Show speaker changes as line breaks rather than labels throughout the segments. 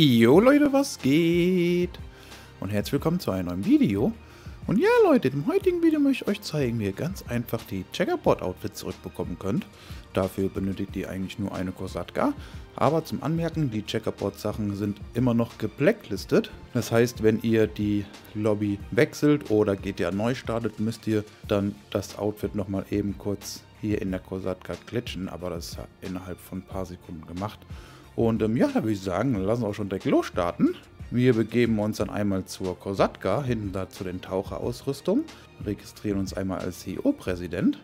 Jo Leute, was geht? Und herzlich willkommen zu einem neuen Video. Und ja Leute, im heutigen Video möchte ich euch zeigen, wie ihr ganz einfach die Checkerboard-Outfits zurückbekommen könnt. Dafür benötigt ihr eigentlich nur eine Kosatka. Aber zum Anmerken, die Checkerboard-Sachen sind immer noch geblacklistet. Das heißt, wenn ihr die Lobby wechselt oder GTA neu startet, müsst ihr dann das Outfit nochmal eben kurz hier in der Kosatka glitchen. Aber das ist innerhalb von ein paar Sekunden gemacht. Und ähm, ja, da würde ich sagen, lassen wir auch schon direkt losstarten. Wir begeben uns dann einmal zur Kosatka, hinten da zu den Taucherausrüstung, registrieren uns einmal als CEO-Präsident.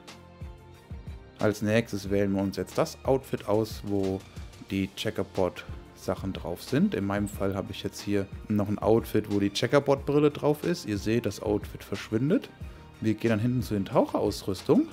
Als nächstes wählen wir uns jetzt das Outfit aus, wo die Checkerboard-Sachen drauf sind. In meinem Fall habe ich jetzt hier noch ein Outfit, wo die Checkerboard-Brille drauf ist. Ihr seht, das Outfit verschwindet. Wir gehen dann hinten zu den Taucherausrüstung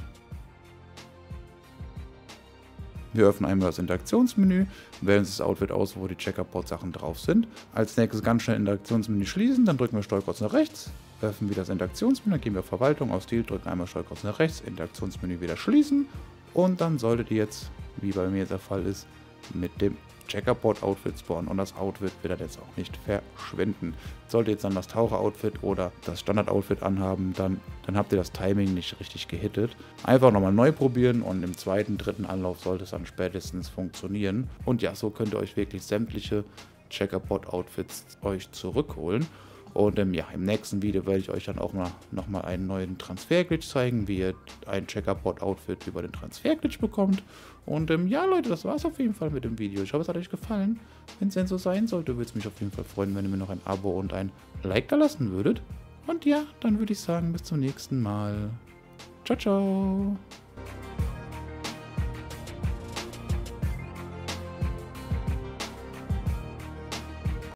wir öffnen einmal das Interaktionsmenü, wählen uns das Outfit aus, wo die Checkerboard-Sachen drauf sind. Als nächstes ganz schnell Interaktionsmenü schließen, dann drücken wir Steuerkreuz nach rechts, öffnen wieder das Interaktionsmenü, dann gehen wir auf Verwaltung, auf Stil, drücken einmal Steuerkreuz nach rechts, Interaktionsmenü wieder schließen und dann solltet ihr jetzt, wie bei mir der Fall ist, mit dem Checkerboard-Outfit spawnen und das Outfit wird jetzt auch nicht verschwinden. Sollte jetzt dann das Taucher-Outfit oder das Standard-Outfit anhaben, dann, dann habt ihr das Timing nicht richtig gehittet. Einfach nochmal neu probieren und im zweiten, dritten Anlauf sollte es dann spätestens funktionieren. Und ja, so könnt ihr euch wirklich sämtliche Checkerboard-Outfits euch zurückholen. Und ähm, ja, im nächsten Video werde ich euch dann auch mal nochmal einen neuen Transfer-Glitch zeigen, wie ihr ein Checkerboard-Outfit über den Transfer-Glitch bekommt. Und ähm, ja, Leute, das war es auf jeden Fall mit dem Video. Ich hoffe, es hat euch gefallen. Wenn es denn so sein sollte, würde es mich auf jeden Fall freuen, wenn ihr mir noch ein Abo und ein Like da lassen würdet. Und ja, dann würde ich sagen, bis zum nächsten Mal. Ciao, ciao.